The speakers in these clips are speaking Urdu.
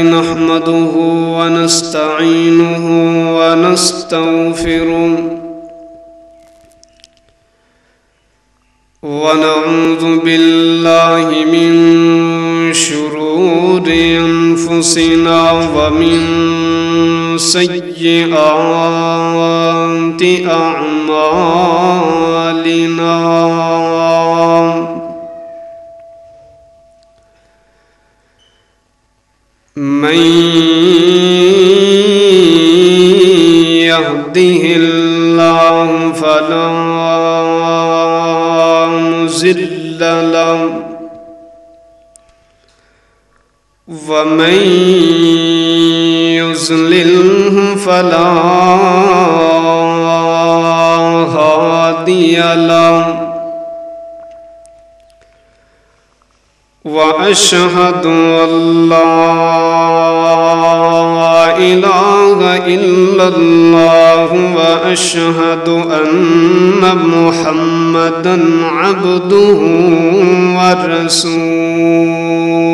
نحمده ونستعينه ونستغفره ونعوذ بالله من شرور أنفسنا ومن سيئات أعمالنا. فلا هادي له. وأشهد أن لا إله إلا الله وأشهد أن محمدا عبده ورسوله.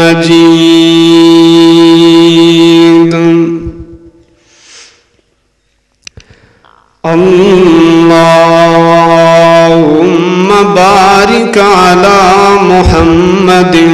مجيد. اللهم بارك على محمد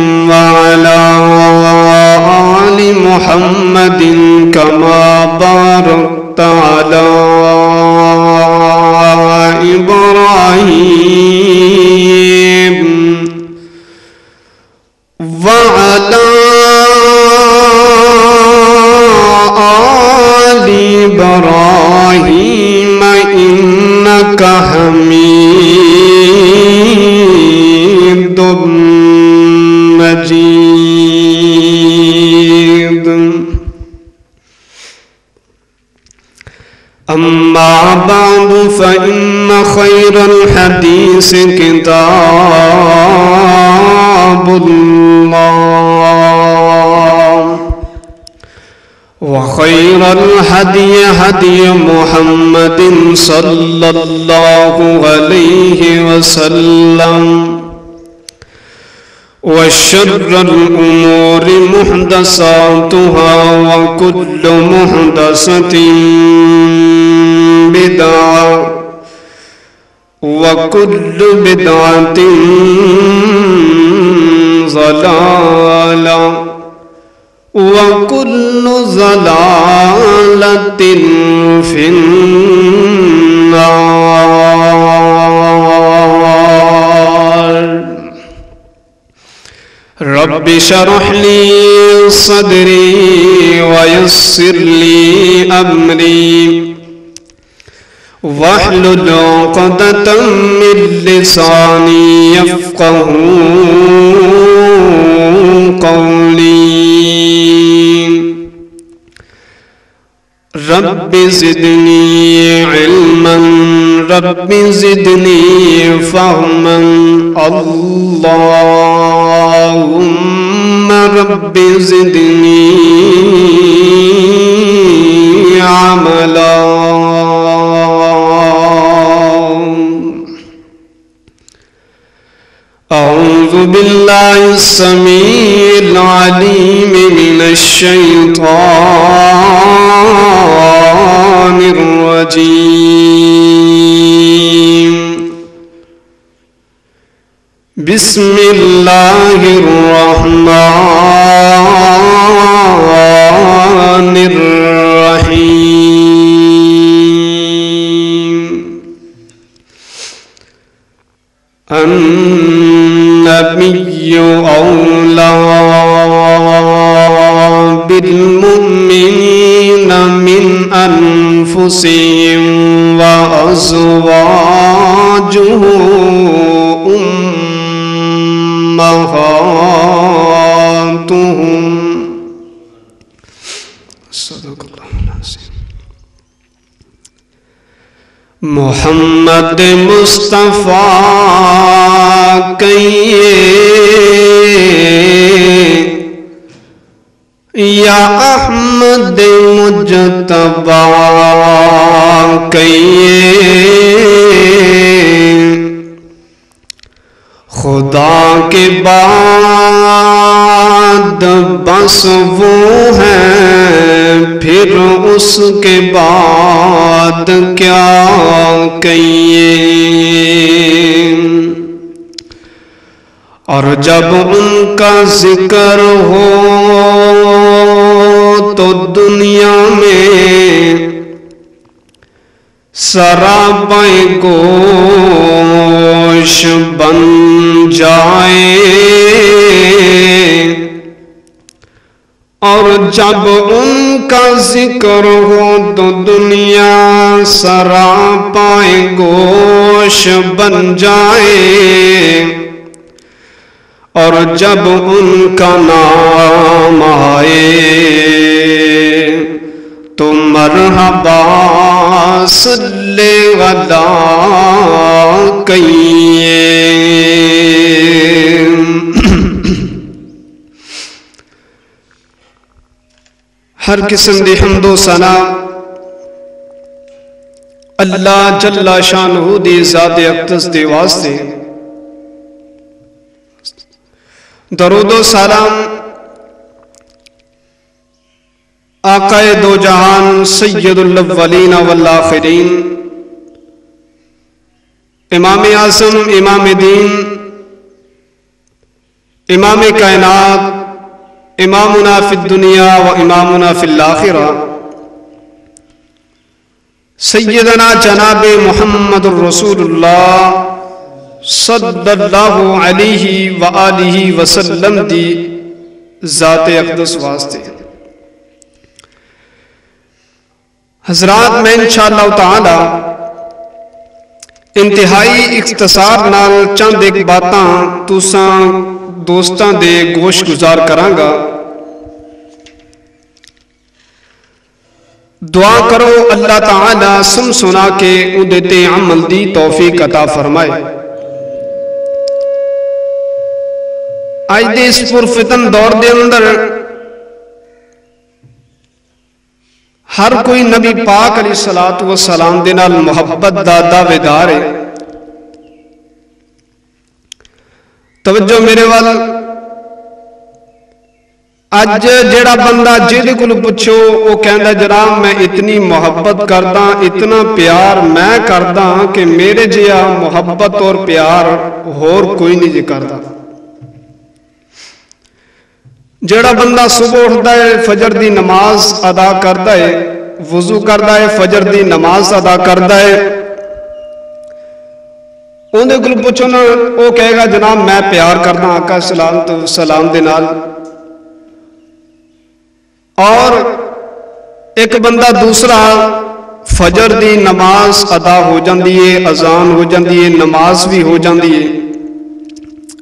أما بعد فإن خير الحديث كتاب الله. وخير الهدي هدي محمد صلى الله عليه وسلم. وشر الأمور محدثاتها وكل محدثة بدعة وكل بدعة ضلالة وكل ضلالة في النار. رب شرح لي صدري ويسر لي أمري. واحلل عقدة من لساني يفقه قولي. رب زدني علما رب زدني فهما. اللهم رب زدني عملا. أعوذ بالله السميع العليم من الشيطان الرجيم. بسم الله الرحمن الرحيم. النبي أولى بالمؤمنين من أنفسهم وأزواجه أمهاتهم محمد مصطفیٰ کہیے یا احمد مجتبا کہیے خدا کے بعد بس وہ ہیں پھر اس کے بعد کیا کہیے اور جب ان کا ذکر ہو تو دنیا میں سرابیں گوش بن جائے۔ اور جب ان کا ذکر ہو تو دنیا سراپائیں گوش بن جائے۔ اور جب ان کا نام آئے تو مرحبا، صلی غدا کہیے ہر قسم دی حمد و ثنا اللہ جل شانہ دی ذات اقدس دی واسطے۔ درود و سلام آقا دو جہان، سید الاولین والآخرین۔ امام اعظم، امام دین، امام کائنات، امامنا فی الدنیا و امامنا فی الاخرہ۔ سیدنا جناب محمد الرسول اللہ صلی اللہ علیہ وآلہ وسلم دی ذات اقدس واسطے۔ حضرات میں انشاءاللہ تعالی انتہائی اختصار نال چند ایک باتاں تساں دوستاں دے گوش گزار کرانگا دعا کرو اللہ تعالی سن سنا کے ادتے عمل دی توفیق عطا فرمائے۔ آج دے اس پرفتن دور دے اندر ہر کوئی نبی پاک علیہ السلام و سلام دے نال محبت دا دعوے دار ہے توجہ میرے وال اج جیڑا بندہ جیدے کل پچھو وہ کہندا جناب میں اتنی محبت کردا اتنا پیار میں کردا کہ میرے جیا محبت اور پیار ہور کوئی نہیں جی کردا جیڑا بندہ صبح اٹھتا ہے، فجر دی نماز ادا کرتا ہے، وضو کرتا ہے، فجر دی نماز ادا کرتا ہے۔ اندر کل پوچھو نا وہ کہے گا، جناب میں پیار کرنا آقا سلام تو سلام دے نال۔ اور ایک بندہ دوسرا، فجر دی نماز ادا ہو جاندی ہے، اذان ہو جاندی ہے، نماز بھی ہو جاندی ہے۔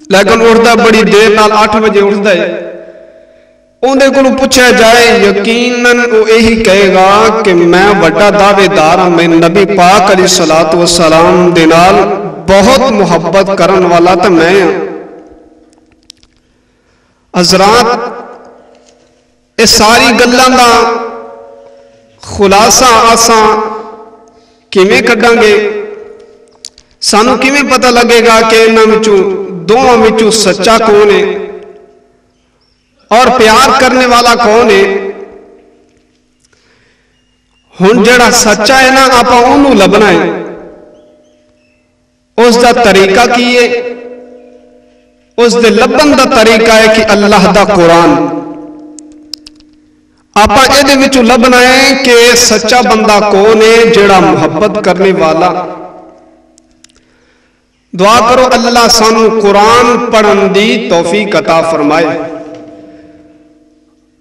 لیکن اٹھتا بڑی دیر نال آٹھ بجے اٹھتا ہے۔ اندر کو پوچھا جائے یقیناً وہ یہی کہے گا کہ میں بڑا دعوے دار ہوں میں نبی پاک علیہ الصلوۃ والسلام دے نال بہت محبت کرن والا تو میں ہوں حضرات اس ساری گلاں دا خلاصہ آساں کیویں کڈاں گے سانو کیویں پتہ لگے گا کہ انہاں وچوں دوواں وچوں سچا کون ہے اور پیار کرنے والا کون ہے ہن جڑا سچا ہے نا آپ انہوں لبنا ہے اس دا طریقہ کی ہے اس دے لبن دا طریقہ ہے کہ اللہ دا قرآن آپ یہ لبنا ہے کہ سچا بندہ کون ہے جڑا محبت کرنے والا دعا کرو اللہ سانو قرآن پڑھن دی توفیق عطا فرمائے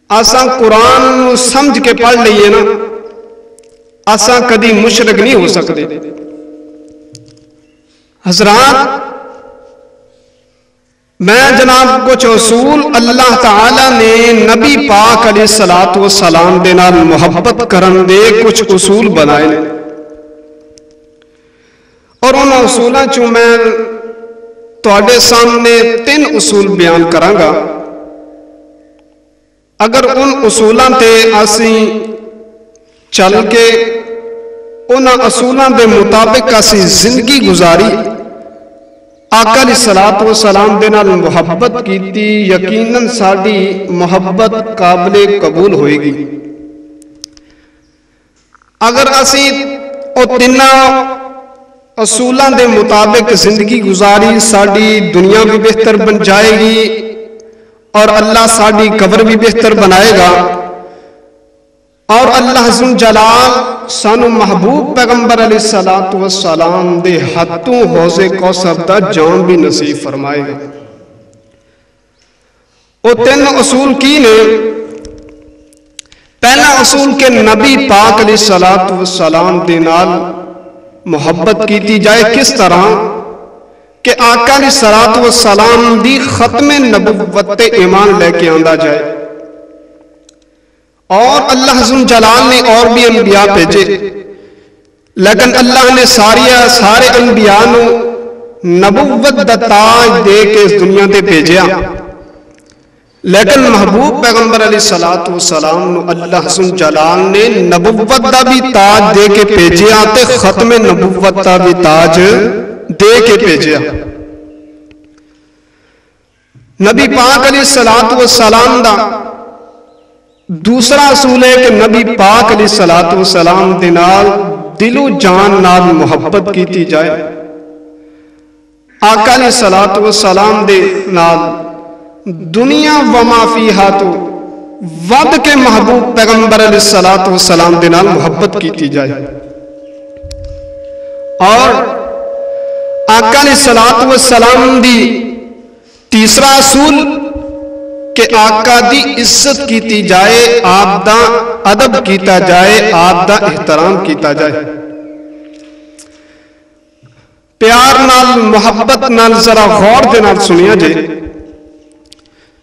آسان قرآن سمجھ کے پڑھ لئیے نا آسان کدی مشرق نہیں ہو سکتے۔ حضرات، میں جناب کچھ اصول اللہ تعالی نے نبی پاک علیہ السلام و سلام دینا محبت کرن دے کچھ اصول بنائے اور ان اصولوں چون میں تے سامنے تین اصول بیان کرنگا گا۔ اگر ان اصولاں تے اسی چل کے ان اصولاں دے مطابق اسی زندگی گزاری، آقا علیہ الصلوۃ والسلام دے دینا محبت کیتی، یقیناً ساری محبت قابل قبول ہوئے گی۔ اگر اسی او تینا دے مطابق زندگی گزاری ساری دنیا بھی بہتر بن جائے گی اور اللہ ساڑھی قبر بھی بہتر بنائے گا۔ اور اللہ حضر جلال سانو محبوب پیغمبر علیہ السلام والسلام دے ہاتھوں حوزے کوثر دا جان بھی نصیب فرمائے۔ گا وہ تین اصول کی نے؟ پہلا اصول کے نبی پاک علیہ السلام والسلام محبت کیتی جائے کس طرح؟ کہ آقا علیہ سرات و سلام دی ختم نبوت ایمان لے کے آندا جائے۔ اور اللہ حضر جلال نے اور بھی انبیاء پیجے لیکن اللہ نے ساریا سارے انبیاء نو نبوت دا دے کے اس دنیا دے پیجیا لیکن محبوب پیغمبر علیہ الصلوۃ والسلام نو اللہ حضر جلال نے نبوت دا بھی تاج دے کے پیجیا تے ختم نبوت دا بھی تاج دے دے کے بھیجیا۔ نبی پاک علیہ الصلوۃ والسلام دا دوسرا اصول ہے کہ نبی پاک علیہ سلاۃ وسلام دے نال دل و جان نال محبت کیتی جائے۔ آقا علیہ سلاۃ وسلام دے نال دنیا و ما فیہا تو ود کے محبوب پیغمبر علیہ سلاۃ وسلام دے نال محبت کیتی جائے۔ اور آقا علیہ سلاۃ وسلام دی تیسرا اصول کہ آقا دی عزت کیتی جائے، آپ دا ادب کیتا جائے، آپ دا احترام کیتا جائے۔ پیار نال، محبت نال، ذرا غور دے نال سنیا جے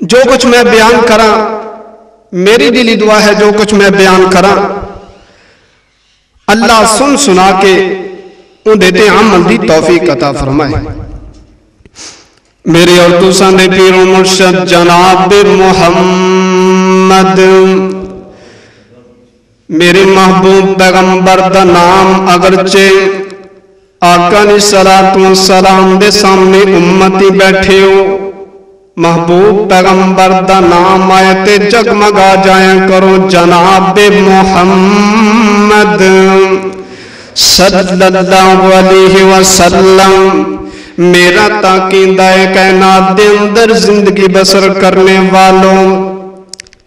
جو کچھ میں بیان کراں، میری دلی دعا ہے، جو کچھ میں بیان کراں۔ اللہ سن سنا کے ان دیتے عمل دی توفیق عطا فرمائے۔ میرے اور دوسرا نے پیر و مرشد جناب محمد، میرے محبوب پیغمبر دا نام اگرچہ آقا نے سلات و سلام دے سامنے امتی بیٹھے ہو، محبوب پیغمبر دا نام آئے تے جگمگا جائیں کرو جناب محمد۔ صلی اللہ علیہ وسلم میرا تاکیندہ کائنات دے اندر زندگی بسر کرنے والوں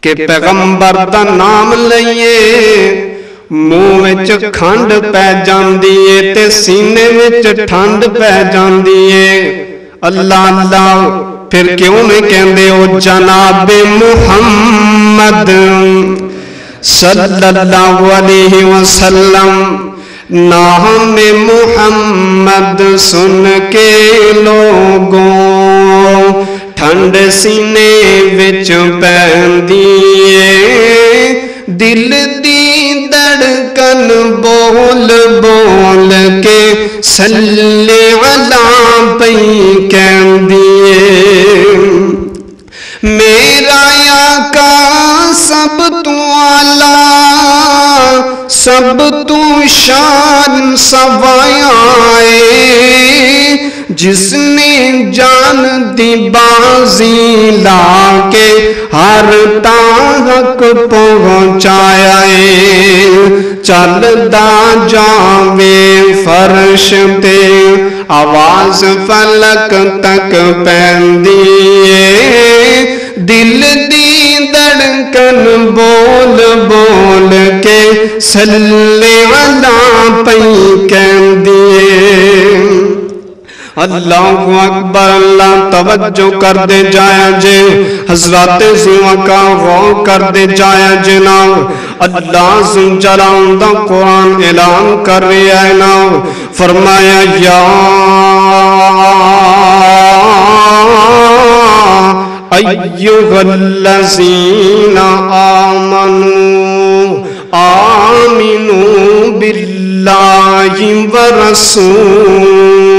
کہ پیغمبر دا نام لئیے منہ وچ کھنڈ پہ جاندیے تے سینے وچ ٹھنڈ پہ جاندیے اللہ اللہ پھر کیوں نہیں کہندے ہو جناب محمد صلی اللہ علیہ وسلم نام محمد سن کے لوگوں، ٹھنڈ سینے وچ پیندیے دل دی دڑکن بول بول کے سلے علا پئی کہندیے۔ میرا آقا سب تو آلہ سب تو شان سوائے، جس نے جان دی بازی لا کے ہر تک پہنچایا چل دا جاوے فرش تے، آواز فلک تک پیندیے دل دی دڑکن بول بول کے سلے والا پئی کہندیے اللہ اکبر اللہ توجہ کر دے جایا جے حضرات زیوہ کا غور کر دے جایا جناب اللہ سن جلال دا قرآن اعلان کر رہے ہیں نا فرمایا یا ایوہ الذین آمنوا آمنوا باللہ ورسولہ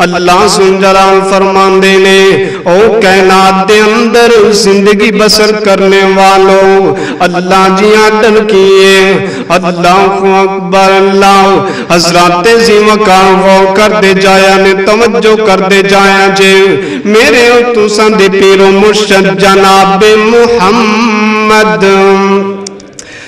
اللہ سن جلال فرمان دینے او کائنات دے اندر زندگی بسر کرنے والوں اللہ جی آدل کیے۔ اللہ اکبر، اللہ۔ حضرات زیم کا وہ کر دے جایا، نے توجہ کر دے جایا جے۔ میرے تو سندے پیرو مرشد جناب محمد۔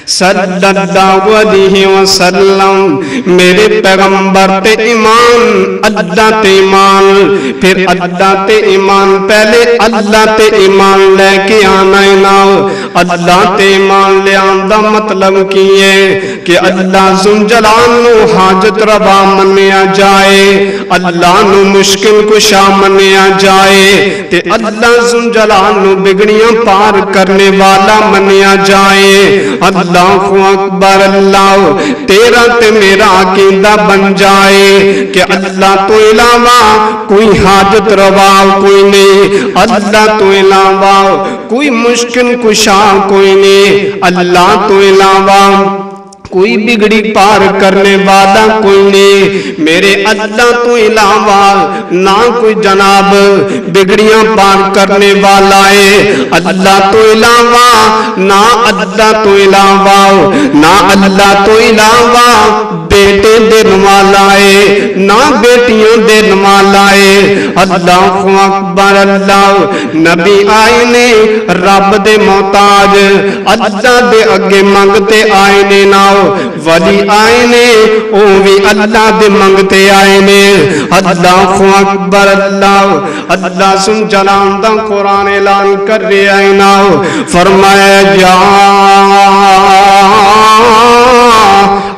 صلی اللہ علیہ وسلم میرے پیغمبر تے ایمان اللہ تے ایمان پھر اللہ تے ایمان پہلے اللہ تے ایمان لے کے آنا ناو اللہ تے ایمان لے آندہ مطلب کیے کہ اللہ زنجلان نو حاجت ربا منیا جائے اللہ نو مشکل کشا منیا جائے تے اللہ زنجلان نو بگڑیاں پار کرنے والا منیا جائے اللہ اللہ اکبر اللہ، تیرا تے میرا عقیدہ بن جائے کہ اللہ تو علاوہ کوئی حاجت روا کوئی نہیں، اللہ تو علاوہ کوئی مشکل کشا کوئی نہیں، اللہ تو علاوہ کوئی بگڑی پار کرنے والا کوئی نہیں میرے اللہ تو علاوہ نہ کوئی جناب بگڑیاں پار کرنے والا ہے اللہ تو علاوہ نہ اللہ تو علاوہ نہ اللہ تو علاوہ بیٹے دن والا ہے نہ بیٹیوں دن والا ہے اللہ اکبر اللہ نبی آئے نے رب دے محتاج اللہ دے اگے منگتے آئے نے ناؤ ولی آئے نے او بھی اللہ دے منگتے آئے نے اللہ اکبر اللہ اللہ سن جلان دا قرآن اعلان کر رہے آئے ناؤ فرمایا جا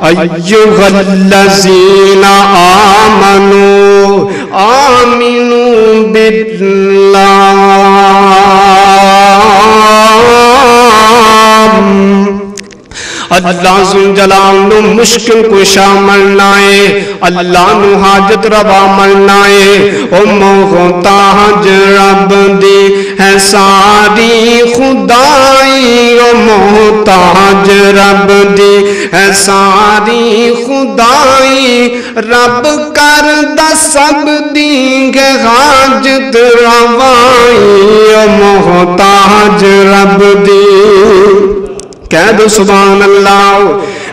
ایوہ الذین آمنوا آمنوا باللہ۔ اللہ سن جلال نو مشکل کو شاملنائے اللہ نو حاجت ربا ملنائے او محتاج رب دی ہے ساری خدائی او محتاج رب دی ہے ساری خدائی۔ رب کر دا سب دینگ حاجت روائی او محتاج رب دی۔ کہہ دو سبحان اللہ۔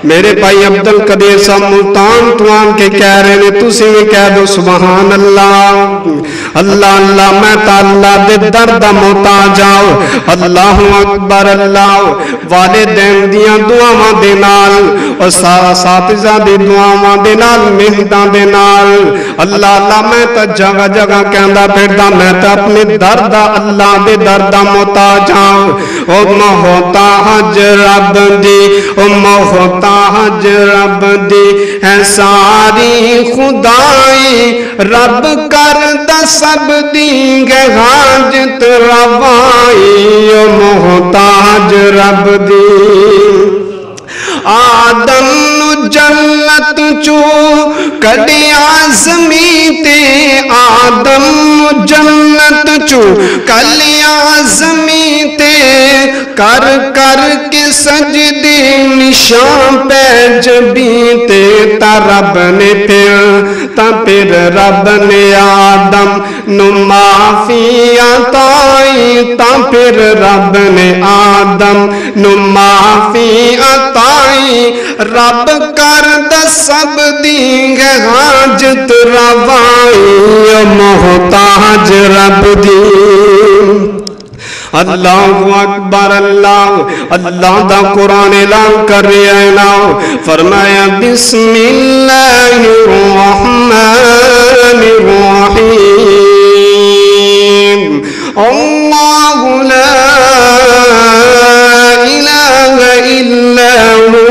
میرے بھائی عبد القدیر صاحب ملتان توان کے کہہ رہے نے تسی میں کہہ دو سبحان اللہ۔ اللہ اللہ، میں تا اللہ دے درد موتا جاؤ اللہ اکبر، اللہ۔ والدین دیاں دعاواں دے نال۔ اور سارا ساتھزہ دے دعاواں دے نال مہداں دے نال۔ اللہ اللہ میں تا جگہ جگہ کہندا پھردا، میں تا اپنے درد اللہ دے درد موتا جاؤ ہاں۔ او محتاج رب دی، او محتاج حج رب دی۔ ہے ساری خدائی رب کر دا سب دی گے حاجت روائی۔ او محتاج رب دی۔ آدم جنت چو کڈیا زمیتے آدم جنت چو کلیا زمیتے کر کر کے سجدے نشان پہ جبیتے تا رب نے پھر تا پھر رب نے آدم نو معافی آتائی تا پھر رب نے آدم نو معافی آتائی رب کر دا سب دینگ حاجت روائی محتاج رب دی اللہ اکبر اللہ اللہ دا قرآن اعلان کر رہے ہیں نا فرمایا بسم اللہ الرحمن الرحیم اللہ لا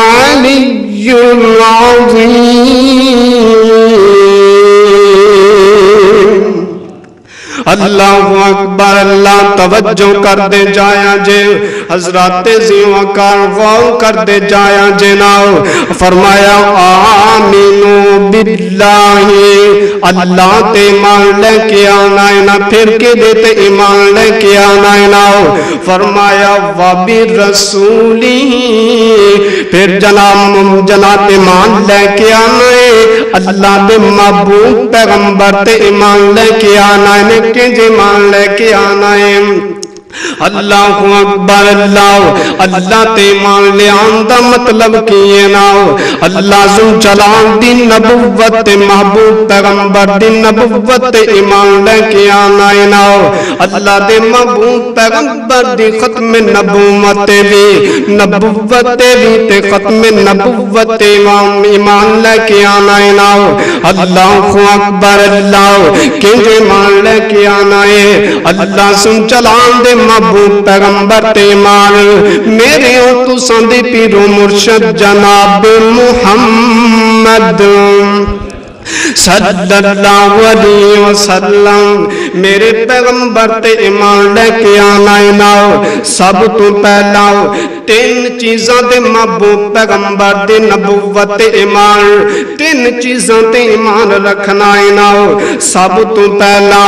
اللہ اکبر اللہ توجہ کر دے جایا جے حضرات زیوہ کار غور کر دے جایا جے فرمایا، آمینو باللہ۔ اللہ تے ایمان لے کے آنا ہے نا پھر کے دیتے ایمان لے کے آنا ہے ناؤ فرمایا وابی رسولی پھر جناب جناب ایمان لے کے آنا ہے۔ اللہ دے محبوب پیغمبر تے ایمان لے کے آنا ہے۔ کے جے مان لے کے آنا ہے؟ اللہ اکبر، اللہ اللہ تے مان لے آندہ مطلب کیے ناؤ اللہ زم چلان دی نبوت محبوب پیغمبر دی نبوت ایمان لے کے آنا ہے ناؤ اللہ دے محبوب پیغمبر دی ختم نبوت بھی نبوت بھی تے ختم نبوت امام ایمان لے کے آنا ہے ناؤ اللہ اکبر، اللہ کیجے مان لے کے آنا ہے؟ اللہ سن چلان دے محبوب پیغمبر تے مان میرے او تو سندی پیرو مرشد جناب محمد صلی اللہ علیہ وسلم میرے پیغمبر تے ایمان لے کے آنا ہے سب تو پہلا تین چیزاں دے محبوب پیغمبر دے نبوت ایمان۔ تین چیزاں تے ایمان رکھنا ہے ناؤ سب تو پہلا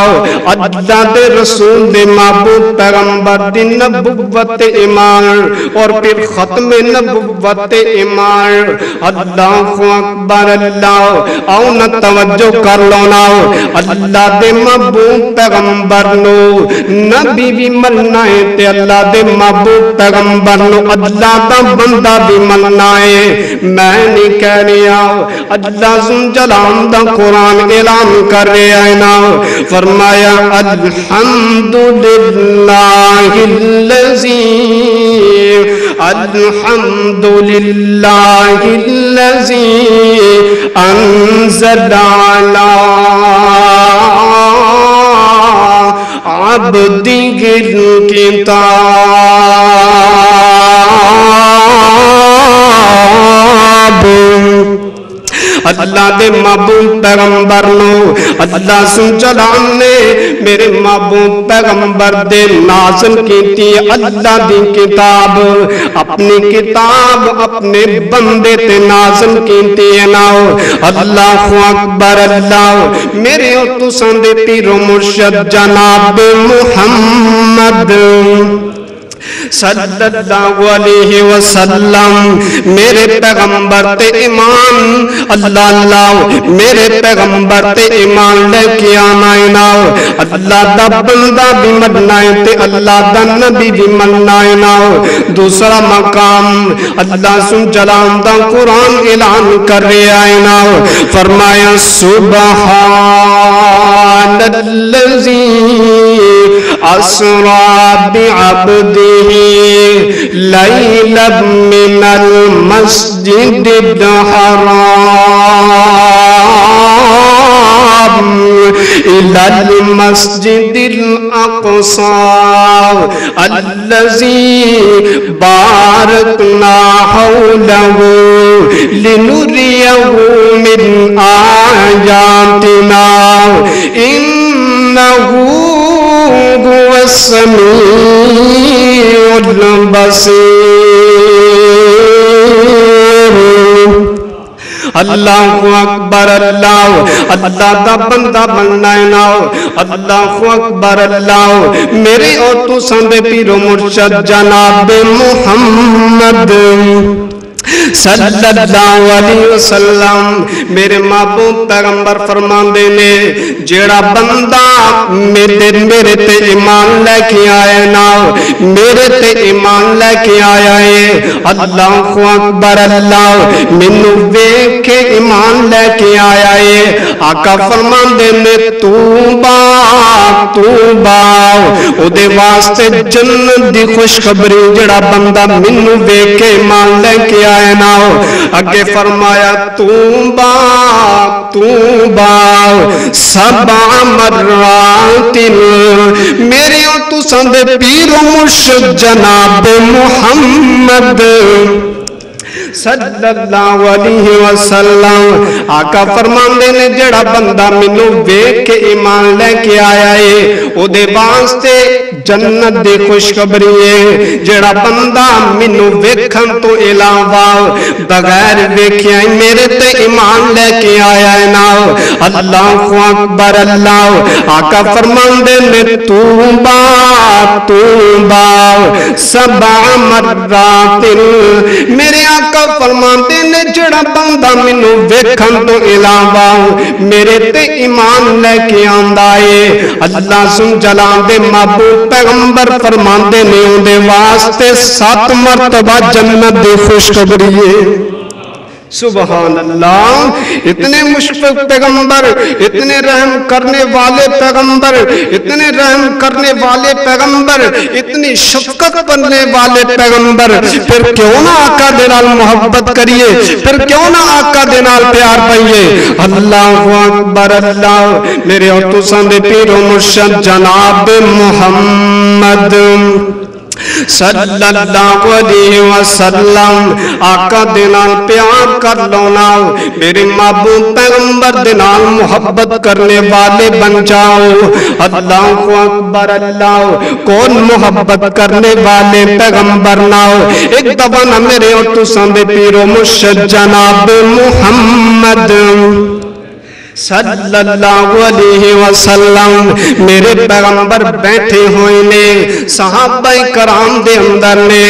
اللہ دے رسول دے محبوب پیغمبر دے نبوت ایمان۔ اور پھر ختم نبوت ایمان۔ اللہ اکبر، اللہ، آؤ نہ توجہ کر لو ناؤ اللہ دے محبوب پیغمبر نو، نبی بھی مننا ہے تے اللہ دے محبوب پیغمبر نو۔ اللہ دا بندہ بھی مننا ہے میں نہیں کہہ رہا اللہ زن جلال دا قرآن اعلان کر رہا ہے نا فرمایا الحمدللہ اللذی الحمدللہ اللذی انزل على عبده الكتاب اللہ دے محبوب پیغمبر نو۔ اللہ سن جلان نے میرے محبوب پیغمبر دے نازل کیتی اللہ دی کتاب۔ اپنی کتاب اپنے بندے تے نازل کیتی ہے ناؤ اللہ اکبر اللہ۔ میرے او تو سندے پیرو مرشد جناب محمد۔ صلی اللہ علیہ وسلم، میرے پیغمبر تے ایمان، اللہ اللہ میرے پیغمبر تے ایمان لے کے آنا ہے اللہ دا بندہ بھی مننا تے اللہ دا نبی بھی مننا ہے دوسرا مقام، اللہ سن جلان دا قرآن اعلان کر رہے آئے ناؤ۔ فرمایا، سبحان اللذی اسرا بعبده ليلا من المسجد الحرام إلى المسجد الأقصى الذي باركنا حوله لنريه من آياتنا إنه هو السميع البصير اللہ اکبر اللہ اللہ دا بندہ بننا ہے ناؤ اللہ اکبر اللہ میرے اور تو سندے پیرو مرشد جناب محمد صلی اللہ علیہ وسلم میرے محبوب پیغمبر فرمان دینے جیڑا بندہ میرے میرے تے ایمان لے کے آئے نا میرے تے ایمان لے کے آیا ہے اللہ اکبر اللہ منو ویکھ کے ایمان لے کے آیا ہے آقا فرمان دے نے تو با تو با او دے واسطے جنت دی خوشخبری جڑا بندہ مینوں ویکھ کے ایمان لے کے آیا نا اگے فرمایا توبا توبا سبع مرات میرے اور تو صلی اللہ علیہ وسلم آقا فرمان دے نے جڑا بندہ منو ویک کے ایمان لے کے آیا ہے او دے واسطے جنت دے خوشخبری ہے جڑا بندہ منو ویکھن تو علاوہ بغیر ویکھیا میرے تے ایمان لے کے آیا ہے نا اللہ اکبر اللہ آقا فرمان دے نے توبہ توبہ سبع مرات میرے آقا فرماتے نے جڑا بندہ مینو ویکھن تو علاوہ میرے تے ایمان لے کے آندا ہے اللہ سن جلال دے محبوب پیغمبر فرماندے نے اون دے واسطے سات مرتبہ جنت دی خوشخبری ہے سبحان اللہ، اتنے مشفق پیغمبر، اتنے رحم کرنے والے پیغمبر، اتنے رحم کرنے والے پیغمبر، اتنی شفقت کرنے والے پیغمبر، پھر کیوں نہ آقا دے نال محبت کریے، پھر کیوں نہ آقا دے نال پیار پائیے۔ اللہ اکبر، اللہ، میرے اور تو سندے پیر مرشد جناب محمد۔ صلی اللہ علیہ وسلم آقا دینال پیار کر لونا میرے محبوب پیغمبر دینال محبت کرنے والے بن جاؤ اللہ اکبر اللہ کون محبت کرنے والے پیغمبر ناؤ ایک دفعہ نہ میرے اور تو سندے پیرو مرشد جناب محمد صلی اللہ علیہ وسلم، میرے پیغمبر بیٹھے ہوئے نے، صحابہ کرام دے اندر نے،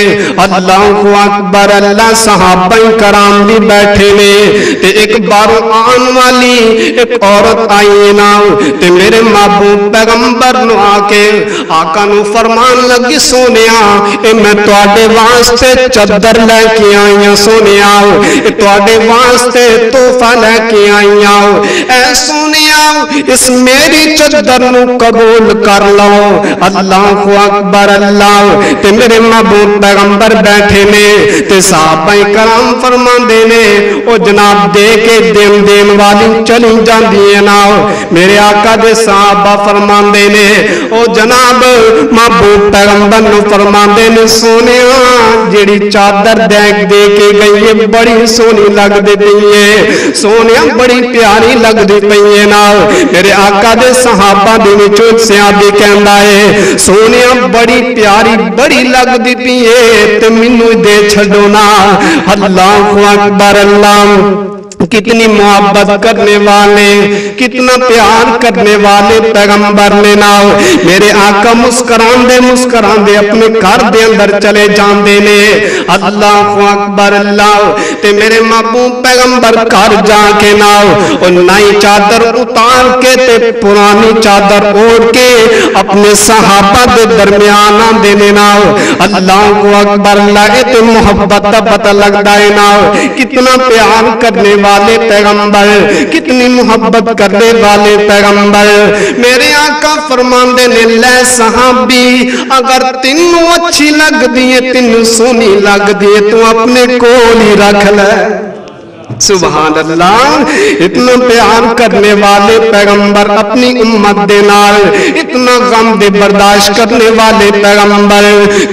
اللہ اکبر، اللہ صحابہ کرام بھی بیٹھے نے، تے ایک بار آن والی، ایک عورت آئی نا، تے میرے محبوب پیغمبر نو آ کے آقا نو فرمان لگی، سونیا، اے میں تواڈے واسطے چادر لے کے آئی ہوں سونیا، اے تواڈے واسطے تحفہ لے کے آئی ہوں اے سونیا اس میری چدر نو قبول کر لو۔ اللہ اکبر، اللہ۔ تے میرے محبوب پیغمبر بیٹھے نے، تے صحابہ کرام فرماندے نے، او جناب دے کے دین دین والی چلی جاندی ہے نا۔ میرے آقا دے صحابہ فرماندے نے، او جناب محبوب پیغمبر نو فرماندے نے سونیا جیڑی چادر دیکھ دے کے گئی ہے، بڑی سونی لگ دے پئی ہے۔ سونیا بڑی پیاری لگ دے پئی ہے نا۔ میرے آقا دے صحابہ دے وچوں سیادی کہندا ہے سونیا بڑی پیاری بڑی لگ دی پئی ہے تے مینوں دے چھڈو نا اللہ اکبر اللہ کتنی محبت کرنے والے، کتنا پیار کرنے والے پیغمبر نے ناؤ میرے آقا مسکران دے مسکران دے اپنے گھر دے اندر چلے جان دے نے۔ اللہ اکبر، اللہ۔ تے میرے محبوب پیغمبر گھر جا کے ناؤ اور نئی چادر اتار کے تے پرانی چادر اوڑ کے اپنے صحابہ دے درمیان آندے نے ناؤ اللہ اکبر، اللہ۔ تے محبت دا پتہ لگتا ہے ناؤ کتنا پیار کرنے والے والے پیغمبر، کتنی محبت کرنے والے پیغمبر۔ میرے آقا فرماندے نے، لے صحابی، اگر تینوں اچھی لگ دیئے تینوں سونی لگ دیئے تو اپنے کول ہی رکھ لے۔ سبحان اللہ، اتنا پیار کرنے والے پیغمبر اپنی امت دے نال، اتنا غم دے برداشت کرنے والے پیغمبر،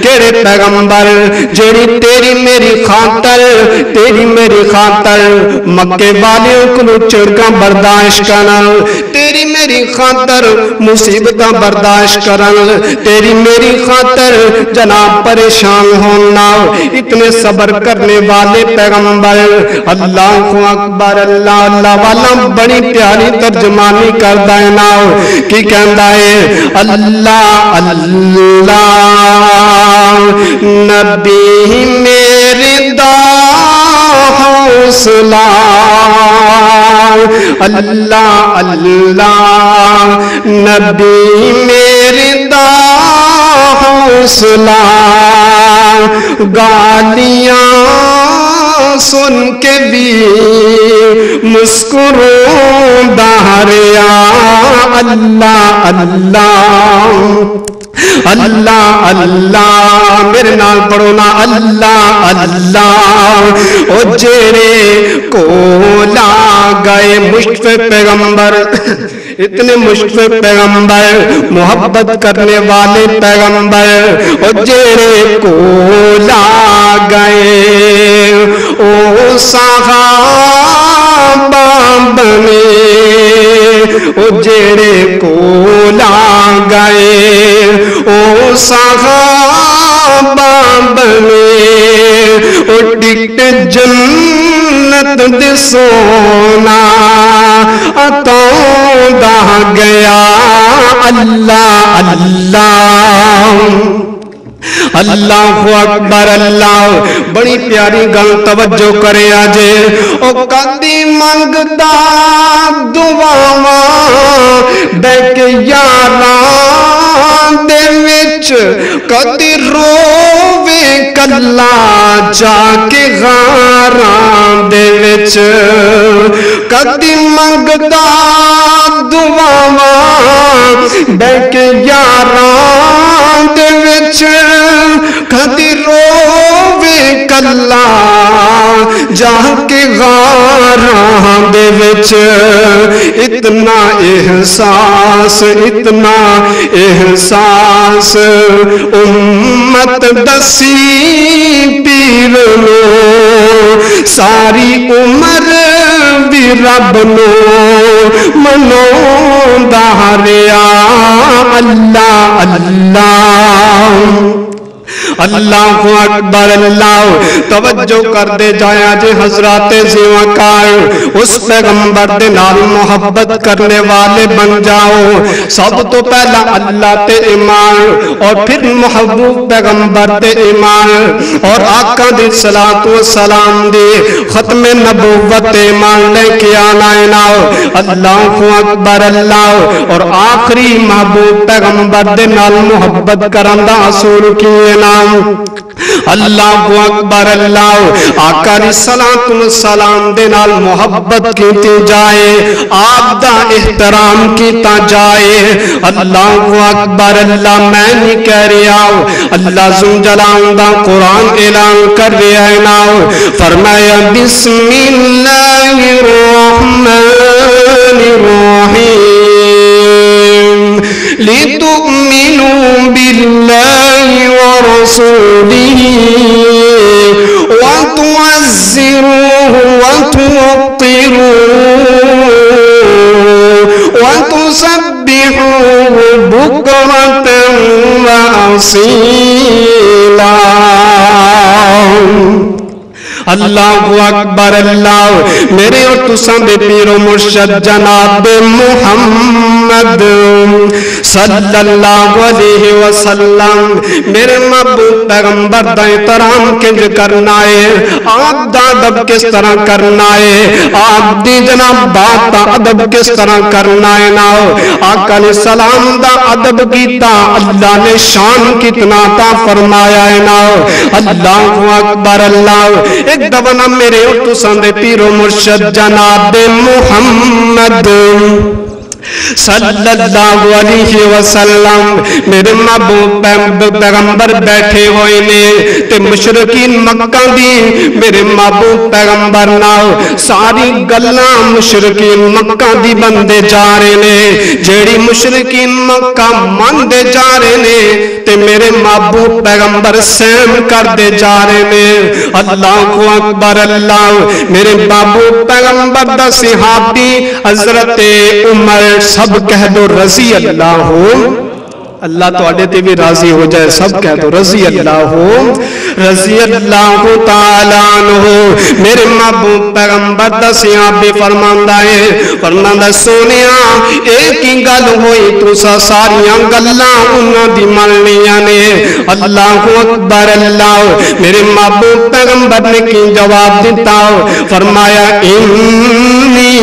کیڑے پیغمبر، جیڑی تیری میری خاطر، تیری میری خاطر، مکے والیوں کو چڑکاں برداشت کرن، تیری میری خاطر مصیبتاں برداشت کرن، تیری میری خاطر جناب پریشان ہونا اتنے صبر کرنے والے پیغمبر، اللہ اللہ اکبر اللہ اللہ والا بڑی پیاری ترجمانی کردا ہے نا کی کہندا ہے اللہ اللہ نبی میرے دا حوصلہ اللہ اللہ نبی میرے دا حوصلہ گالیاں سن کے بھی مسکروں دہریا اللہ اللہ اللہ اللہ، میرے نال پڑھو نا، اللہ اللہ، او جیرے کو لا گئے مشف پیغمبر۔ اتنے مشف پیغمبر، محبت کرنے والے پیغمبر، او جیرے کو لا گئے، او صحابہ بنے، او جیڑے کو لا گئے، او صحابہ بنے، او ٹکٹ جنت دے سونا اتوں دا گیا۔ اللہ اللہ۔ اللہ اکبر، اللہ۔ بڑی پیاری گل توجہ کرے آجے او کدی منگدا دعاواں۔ بے کے یاراں دے وچ کدی رووے کلا جا کے غاراں دے وچ کدی منگدا دعاواں بے کے یاراں دے وچ کدی رووے کلا جا کے غاراں دے وچ اتنا احساس اتنا احساس۔ امت دسی پیر لو، ساری عمر بھی رب نو منو دہریا، اللہ اللہ۔ اللہ اکبر، اللہ۔ توجہ کر دے جایا جے حضرات زیوہ کار۔ اس پیغمبر دے نال محبت کرنے والے بن جاؤ۔ سب تو پہلا اللہ تے ایمان، اور پھر محبوب پیغمبر دے ایمان۔ اور آقا دی صلاة و سلام دی ختم نبوت ایمان لے کے آنا ناؤ اللہ اکبر، اللہ۔ اور آخری محبوب پیغمبر دے نال محبت کرندہ اصول کیے نام اللہ اکبر، اللہ۔ آقا علیہ السلام سلام دے نال محبت کیتی جائے، آپ دا احترام کیتا جائے۔ اللہ اکبر، اللہ، میں نہیں کہہ رہا اللہ زم جلال دا قرآن اعلان کر رہا ہے ناؤ فرمایا، بسم اللہ الرحمن الرحیم۔ لتؤمنوا بالله ورسوله وتعزروه وتوقروه وتسبحوه بكرة وأصيلا. اللہ اکبر اللہ میرے اور تسان دے پیر و مرشد جناب محمد صلی اللہ علیہ وسلم میرے محبوب پیغمبر دا احترام کنج کرنا ہے آپ دا ادب کس طرح کرنا ہے آپ دی جناب بات دا ادب کس طرح کرنا ہے نا آقا علیہ السلام دا ادب کیتا اللہ نے شان کتنا تا فرمایا ہے نا اللہ اکبر اللہ ایک دفعہ میرے تو سندے پیرو مرشد جناب محمد۔ صلی اللہ علیہ وسلم، میرے محبوب پیغمبر بیٹھے ہوئے نے، تے مشرقین مکہ دی، میرے محبوب پیغمبر نال ساری گلاں مشرقین مکہ دی بندے جا رہے نے، جیڑی مشرقین مکہ مندے جا رہے نے، تے میرے محبوب پیغمبر سیم کر دے جا رہے نے۔ اللہ اکبر، اللہ، میرے محبوب پیغمبر دا صحابی حضرت عمر سب کہہ دو رضی اللہ ہو اللہ تعالیٰ تے بھی راضی ہو جائے، سب کہہ دو رضی اللہ ہو رضی اللہ تعالیٰ عنہ، میرے مابو پیغمبر دسیاں بھی فرماندہ ہے۔ فرماندہ سونیاں ایک ہی گل ہوئی سا ساریاں گلاں انہاں دی ملنیاں نے۔ اللہ اکبر، اللہ، میرے مابو پیغمبر نے کی جواب دیتا ہو فرمایا انہی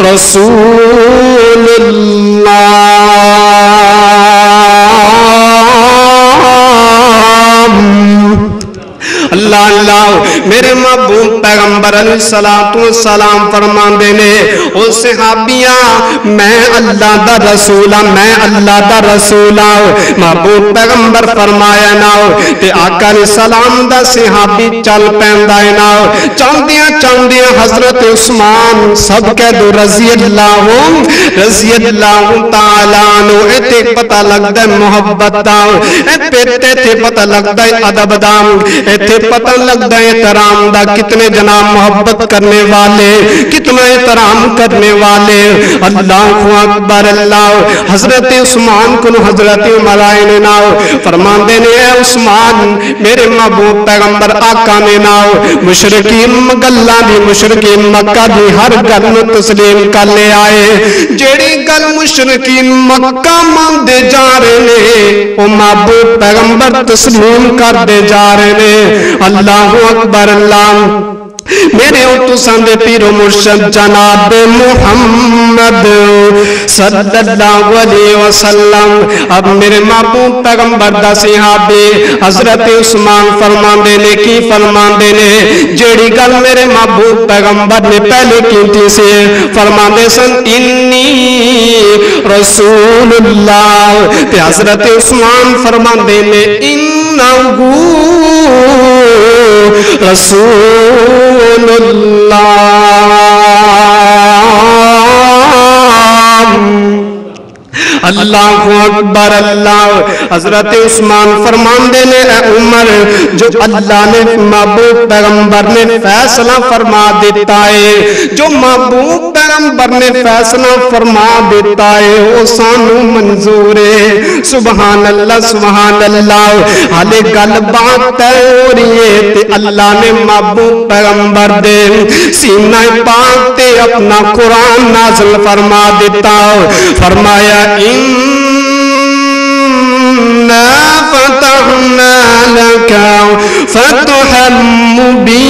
رسول الله. پیغمبر علیہ السلام الصلوۃ والسلام فرماندے نے، او صحابیاں، میں اللہ دا رسول ہاں میں اللہ دا رسول ہاں۔ محبوب پیغمبر فرمایا نا تے آقا علیہ السلام دا صحابی چل پیندا ہے نا چلدیاں چلدیاں حضرت عثمان، سب کہہ دو رضی اللہ رضی اللہ تعالی عنہ اتے پتہ لگدا ہے محبت دا اے پیتے تے پتہ لگدا ہے ادب دا ایتھے پتہ لگتا ہے احترام دا، کتنے جناب محبت کرنے والے، کتنا احترام کرنے والے۔ اللہ اکبر، اللہ۔ حضرت عثمان کو حضرت عمر آئے ناؤ فرمان دے نے، اے عثمان، میرے محبوب پیغمبر آقا نے ناؤ مشرقین مگلہ دی مشرقین مکہ دی ہر گل تسلیم کر لے آئے۔ جیڑی گل مشرقین مکہ مان دے جا رہے نے، او محبوب پیغمبر تسلیم کر دے جا رہے نے۔ اللہ اکبر، اللہ۔ میرے اتسان دے پیر و مرشد جناب محمد صلی اللہ علیہ وسلم۔ اب میرے محبوب پیغمبر دا صحابی حضرت عثمان فرمان دے نے، کی فرمان دے نے؟ جیڑی گل میرے محبوب پیغمبر نے پہلے کیتی سے فرمان دے سن انی رسول اللہ تے حضرت عثمان فرمان دے نے انی إنه رسول الله. اللہ اکبر، اللہ۔ حضرت عثمان فرمان دے نے، اے عمر، جو اللہ نے محبوب پیغمبر نے فیصلہ فرما دیتا ہے، جو محبوب پیغمبر نے فیصلہ فرما دیتا ہے، وہ سانو منظور ہے۔ سبحان اللہ سبحان اللہ حالے گل بات ہے، ہو رہی ہے تے اللہ نے محبوب پیغمبر دے سینہ پاک تے اپنا قرآن نازل فرما دیتا۔ فرمایا إنا فتحنا لك فتحا مبينا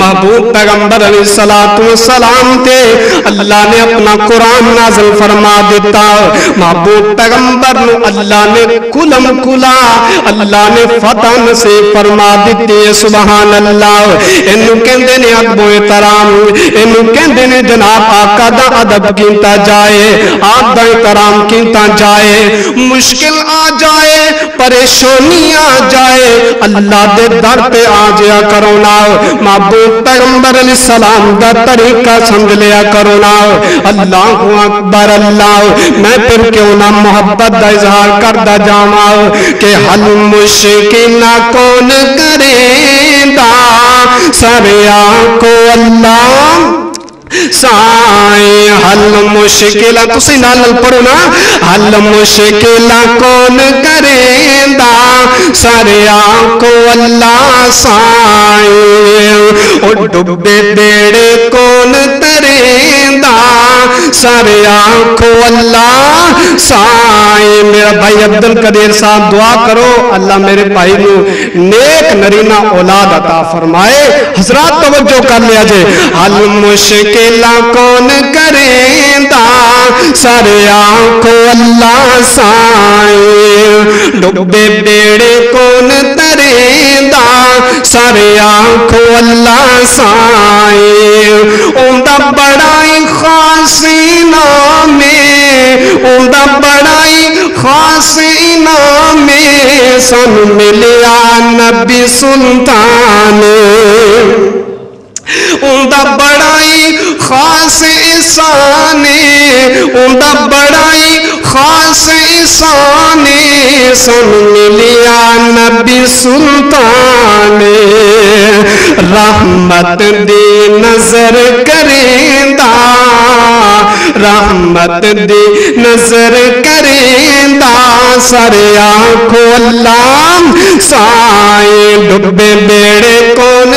محبوب پیغمبر علیہ الصلوۃ والسلام تے اللہ نے اپنا قرآن نازل فرما دیتا۔ محبوب پیغمبر اللہ نے کلم کلا، اللہ نے فتح نصیب فرما دیتی ہے، سبحان اللہ۔ اینو کہندے نے ادب و احترام، اینو کہندے نے جناب آقا دا ادب کیتا جائے، آپ دا احترام کیتا جائے۔ مشکل آ جائے پریشانی جائے، اللہ دے در پہ آ جیا کرو نا۔ محبوب پیغمبر علیہ السلام دا طریقہ سمجھ لیا کرو نا۔ اللہ اکبر، اللہ۔ میں پھر کیوں نہ محبت دا اظہار کردہ جاما کہ حل مشکل کون کرے دا سریا کو اللہ۔ سائیں حل مشکلہ تسی نال پڑھو نا حل مشکلہ کون کریں دا سارے کو اللہ سائیں او ڈبے بیڑے کون تریں دا سارے کو اللہ سائے میرا بھائی عبدالقدیر صاحب دعا کرو اللہ میرے بھائی نو نیک نرینہ اولاد عطا فرمائے۔ حضرات توجہ کر لیا جے حل مشکلہ کون کریں دا سارے آنکھو اللہ سائیں ڈبے بیڑے کون تریں دا سارے آنکھو اللہ سائیں اندہ بڑائی خاصی نامے اندہ بڑائی خاصی نامے سن ملیا نبی سلطانے اندہ بڑائی خاص انسان اندہ بڑائی خاص انسان سن ملیا نبی سلطان رحمت دی نظر کریں رحمت دی نظر کریں سر آنکھو اللہ سائے ڈبے بیڑے کون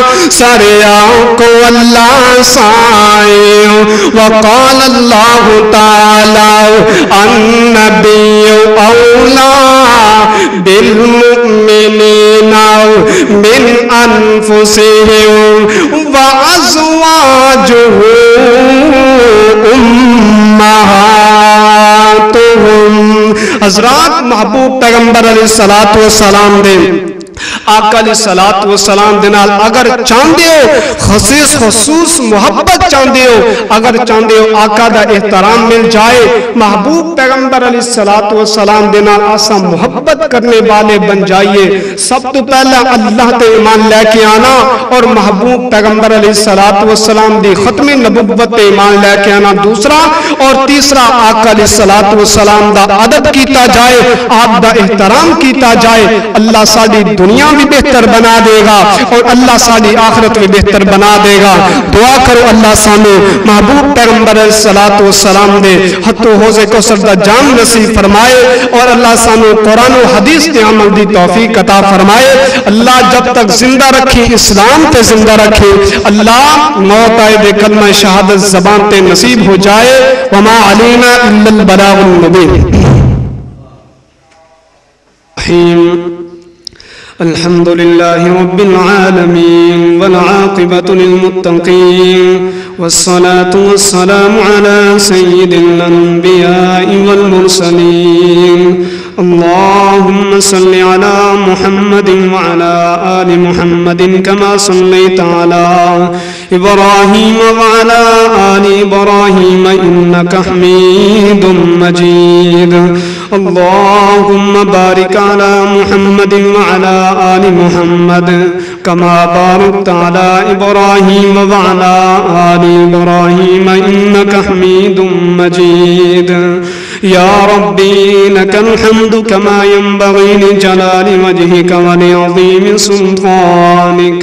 تریں سر آنکھو اللہ سائے وقال اللہ تعالی النبی اولا بالمؤمنین من انفسهم وازواجه امهاتهم حضرات محبوب پیغمبر علیہ السلام دے آقا علیہ الصلات والسلام دے نال اگر چاندے ہو، خصیص خصوص محبت چاندے ہو، اگر چاندے ہو آقا دا احترام مل جائے، محبوب پیغمبر علیہ الصلات والسلام دے نال آسا محبت کرنے والے بن جائیے۔ سب تو پہلا اللہ تے ایمان لے کے آنا اور محبوب پیغمبر علیہ الصلات والسلام دی ختم نبوت تے ایمان لے کے آنا۔ دوسرا اور تیسرا، آقا علیہ الصلات والسلام دا ادب کیتا جائے، آپ دا احترام کیتا جائے۔ اللہ ساڈی دنیا بھی بہتر بنا دے گا اور اللہ ساری آخرت بھی بہتر بنا دے گا۔ دعا کرو اللہ سانو۔ محبوب پیغمبر صلاۃ والسلام دے حتو حوض کوثر دا جان نصیب فرمائے اور اللہ سانو قرآن و حدیث تے عمل دی توفیق عطا فرمائے۔ اللہ جب تک زندہ رکھی اسلام تے زندہ رکھے۔ اللہ موت آئے دے کلمہ شہادت زبان تے نصیب ہو جائے۔ وما علینا الا البلاغ المبین۔ الحمد لله رب العالمين والعاقبة للمتقين والصلاة والسلام على سيد الأنبياء والمرسلين. اللهم صل على محمد وعلى آل محمد كما صليت على إبراهيم وعلى آل إبراهيم إنك حميد مجيد. اللهم بارك على محمد وعلى آل محمد كما باركت على إبراهيم وعلى آل إبراهيم إنك حميد مجيد. يا ربي لك الحمد كما ينبغي لجلال وجهك ولعظيم سلطانك.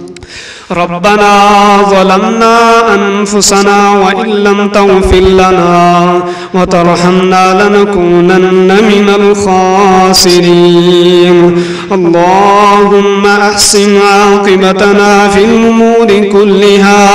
ربنا ظلمنا أنفسنا وإن لم تغفر لنا وترحمنا لنكونن من الخاسرين. اللهم أحسن عاقبتنا في الأمور كلها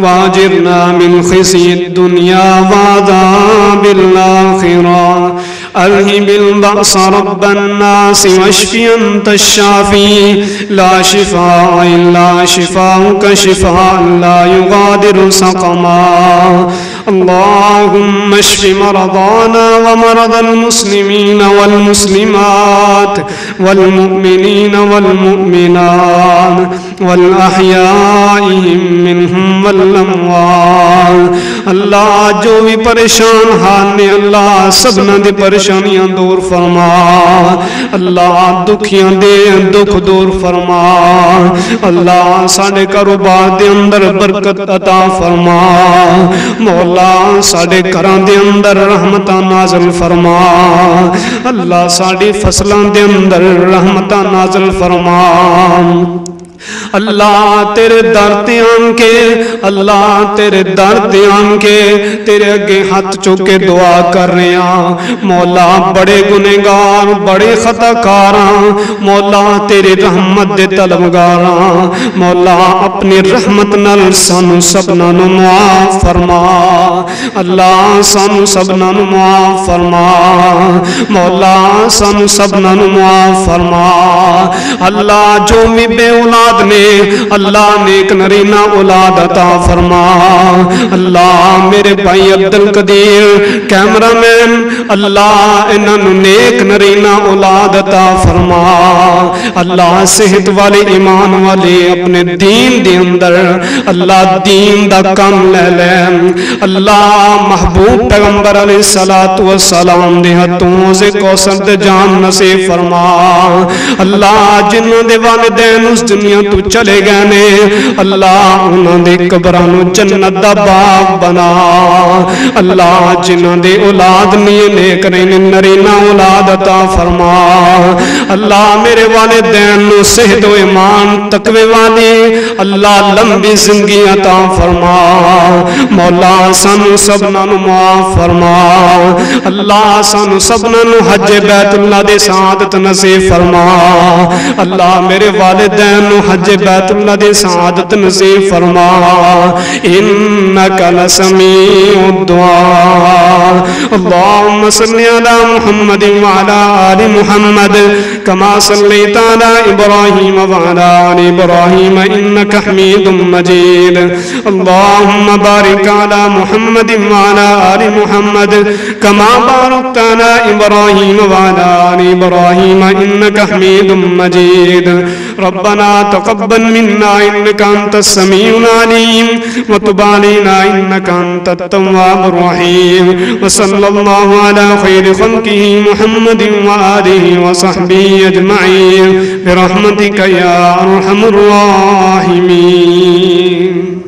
واجرنا من خزي الدنيا وعذاب الآخرة. أرهب البأس رب الناس واشف أنت الشافي. لا شفاء إلا شفاءك شفاء لا يغادر سقما. اللهم اشف مرضانا ومرض المسلمين والمسلمات والمؤمنين والمؤمنات. والأحياء منهم والأموات اللہ جو بھی پریشان حال نے اللہ، سبنا دے پریشانیاں دور فرما. اللہ دکھیاں دے، دکھ دور فرما. اللہ ساڑے کاروبار دے اندر برکت عطا فرما. مولا ساڑے کران دے اندر رحمتہ نازل فرما. اللہ ساڑے فصلان دے اندر رحمتہ نازل فرما. اللہ تیرے درد آن کے، اللہ تیرے درد آن کے، تیرے اگے ہاتھ چوکے دعا کر رہے ہیں مولا بڑے گنہگار، بڑے خطا کاراں مولا تیرے رحمت دے طلبگاراں۔ مولا اپنی رحمت نل سانو سبنا نو معاف فرما۔ اللہ سانو سبنا نو معاف فرما۔ مولا سانو سبنا نو معاف فرما۔ اللہ جو بھی بے اولاد اولاد نے، اللہ نیک نرینا اولاد عطا فرما۔ اللہ میرے بھائی عبد القدیر کیمرہ مین، اللہ انہاں نو نیک نرینا اولاد عطا فرما۔ اللہ صحت والے، ایمان والے اپنے دین دے اندر اللہ دین دا کم لے لے اللہ محبوب پیغمبر علیہ الصلوۃ والسلام دے ہتھوں سے کوثر دے جام نصیب فرما۔ اللہ جنہاں دے والدین اس دنیا تو چلے گئے نے۔ اللہ انہاں دے قبراں نو جنت دا باغ بنا۔ اللہ جنہاں دے اولاد نہیں نیک رہنے نرینا اولاد عطا فرما۔ اللہ میرے والدین نو صحت و ایمان، تقوی والی۔ اللہ لمبی زندگی عطا فرما۔ مولا سانو سبنا نو معاف فرما۔ اللہ سانو سبنا نو حج بیت اللہ دے سعادت نصیب فرما۔ اللہ میرے والدین نو حج بیت اللہ دے سعادت نصیب فرما۔ انکا لسمیع الدعا۔ اللہم صلی علی محمد وعلا آل محمد کما صلیت علی ابراہیم وعلا آل ابراہیم انکا حمید مجید۔ اللہم بارک علی محمد وعلا آل محمد کما بارکت علی ابراہیم وعلا آل ابراہیم انکا حمید مجید۔ ربنا تقبل منا إنك أنت السميع العليم وتب علينا إنك أنت التواب الرحيم وصلى الله على خير خلقه محمد وآله وصحبه أجمعين برحمتك يا أرحم الراحمين